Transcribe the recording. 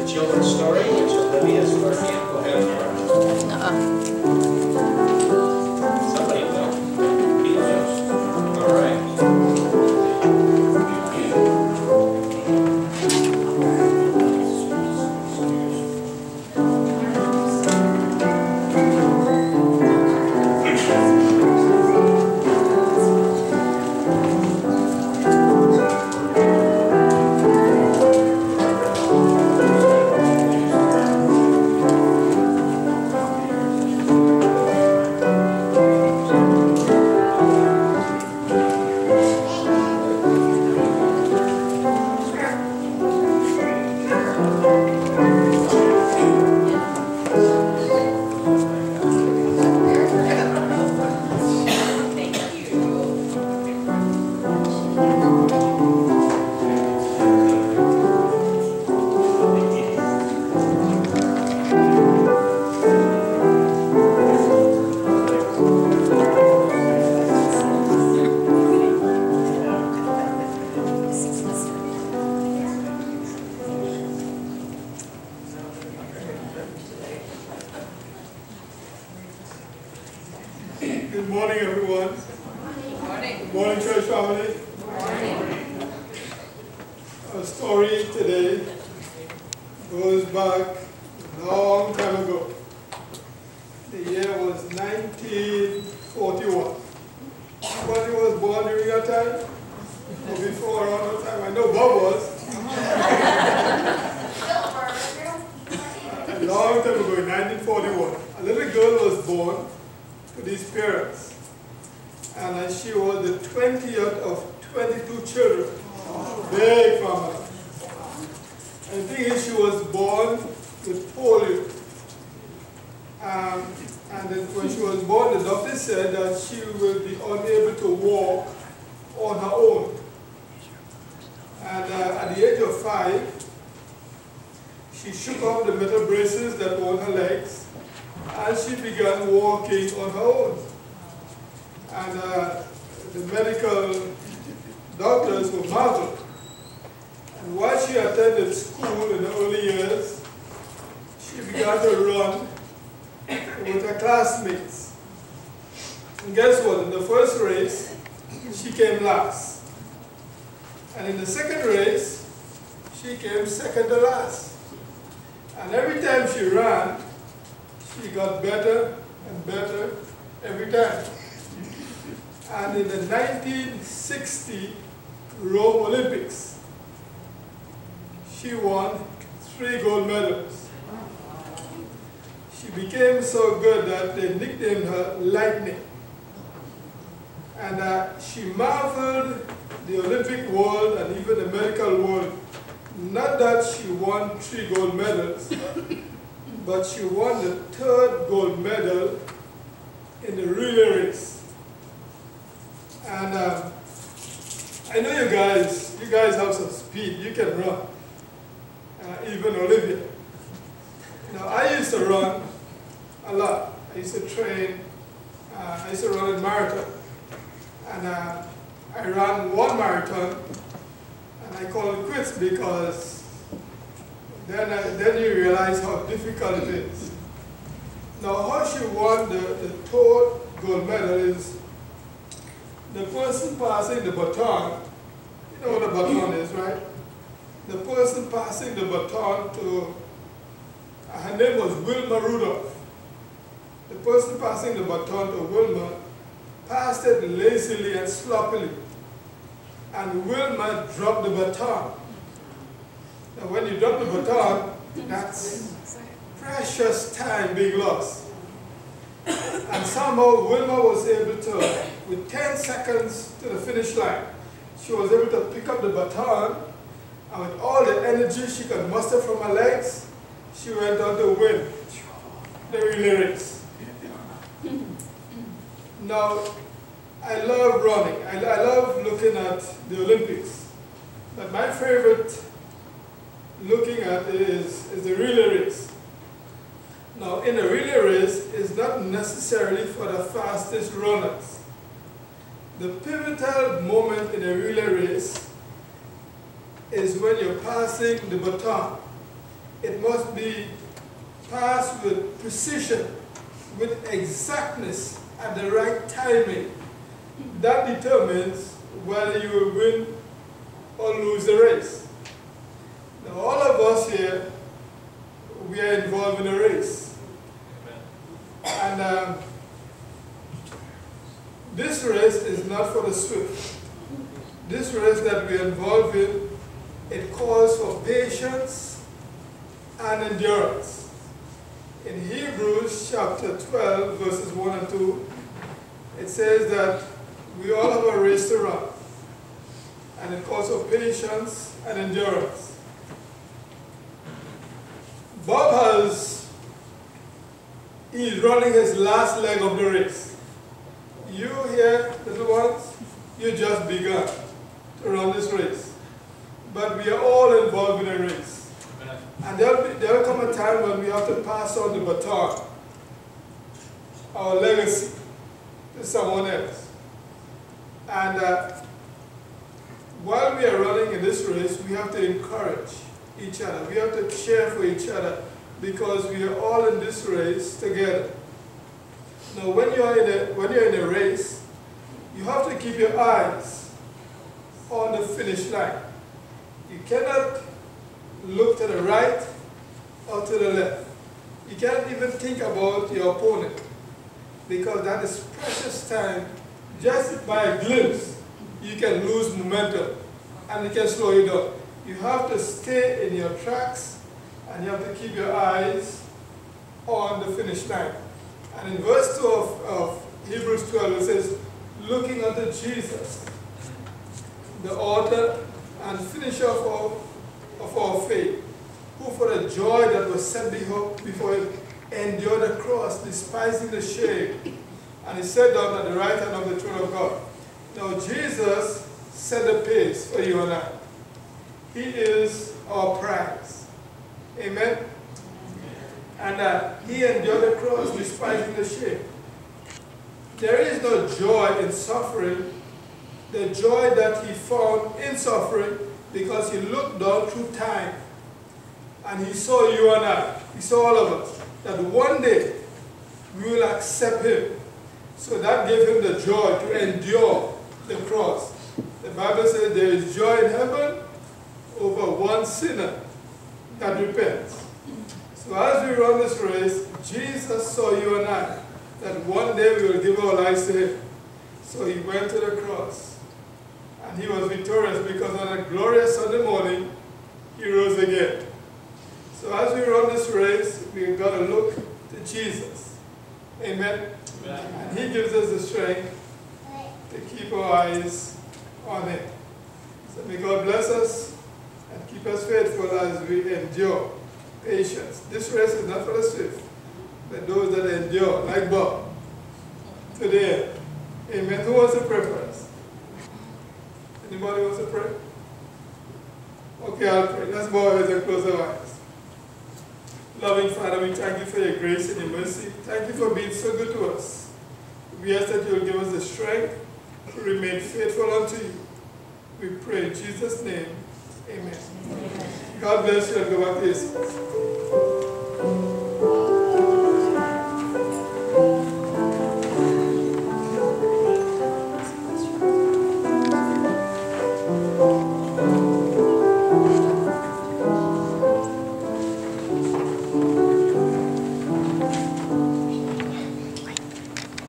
the children's story, which Olivia is working. Go ahead, Laura. Morning, church family. Our story today goes back a long time ago. The year was 1941. Anybody was born during that time? Or before around that time? I know Bob was. A long time ago, in 1941, a little girl was born to these parents. And uh, she was the 20th of 22 children. Big family. And the thing is, she was born with polio. Um, and then when she was born, the doctor said that she will be unable to walk on her own. And uh, at the age of five, she shook off the metal braces that were on her legs and she began walking on her own. And uh, the medical doctors were marveled. And while she attended school in the early years, she began to run with her classmates. And guess what? In the first race, she came last. And in the second race, she came second to last. And every time she ran, she got better and better every time. And in the 1960 Rome Olympics, she won three gold medals. She became so good that they nicknamed her Lightning. And uh, she marveled the Olympic world and even the medical world. Not that she won three gold medals, but she won the third gold medal in the relay race. And um, I know you guys, you guys have some speed, you can run. Uh, even Olivia. You know, I used to run a lot. I used to train, uh, I used to run a marathon. And uh, I ran one marathon, I call it quits because then, I, then you realize how difficult it is. Now, how she won the, the third gold medal is the person passing the baton, you know what a baton is, right? The person passing the baton to, uh, her name was Wilma Rudolph. The person passing the baton to Wilma passed it lazily and sloppily. And Wilma dropped the baton. Now when you drop the baton, that's precious time being lost. And somehow Wilma was able to, with 10 seconds to the finish line, she was able to pick up the baton and with all the energy she could muster from her legs, she went on to win the relay race. Now, I love running. I, I love looking at the Olympics. But my favorite looking at is, is the relay race. Now, in a relay race, it's not necessarily for the fastest runners. The pivotal moment in a relay race is when you're passing the baton. it must be passed with precision, with exactness at the right timing. That determines whether you will win or lose the race. Now, all of us here, we are involved in a race. And um, this race is not for the swift. This race that we are involved in, it calls for patience and endurance. In Hebrews chapter 12, verses 1 and 2, it says that we all have a race to run. And it calls for patience and endurance. Bob has, he's running his last leg of the race. You here, little ones, you just begun to run this race. But we are all involved in a race. And be, there'll come a time when we have to pass on the baton, our legacy, to someone else. And uh, while we are running in this race, we have to encourage each other. We have to cheer for each other because we are all in this race together. Now, when you're in a, when you're in a race, you have to keep your eyes on the finish line. You cannot look to the right or to the left. You can't even think about your opponent because that is precious time. Just by a glimpse, you can lose momentum and it can slow you down. You have to stay in your tracks and you have to keep your eyes on the finish line. And in verse 2 of, of Hebrews 12, it says, looking unto Jesus, the author and finisher of our, of our faith, who for the joy that was set before him endured the cross, despising the shame, and he sat down at the right hand of the throne of God. Now Jesus set the pace for you and I. He is our prize. Amen? And uh, he endured the cross, despising the shame. There is no joy in suffering, the joy that he found in suffering because he looked down through time and he saw you and I, he saw all of us, that one day we will accept him. So that gave him the joy to endure the cross. The Bible says there is joy in heaven over one sinner that repents. So as we run this race, Jesus saw you and I, that one day we will give our lives to him. So he went to the cross. And he was victorious because on a glorious Sunday morning, he rose again. So as we run this race, we've got to look to Jesus. Amen. And he gives us the strength to keep our eyes on him. So may God bless us and keep us faithful as we endure patience. This race is not for the swift, but those that endure, like Bob, today. Amen. Who wants to pray for us? Anybody wants to pray? Okay, I'll pray. Let's bow our heads and close our eyes. Loving Father, we thank you for your grace and your mercy. Thank you for being so good to us. We ask that you will give us the strength to remain faithful unto you. We pray in Jesus' name. Amen. Amen. God bless you and go back to your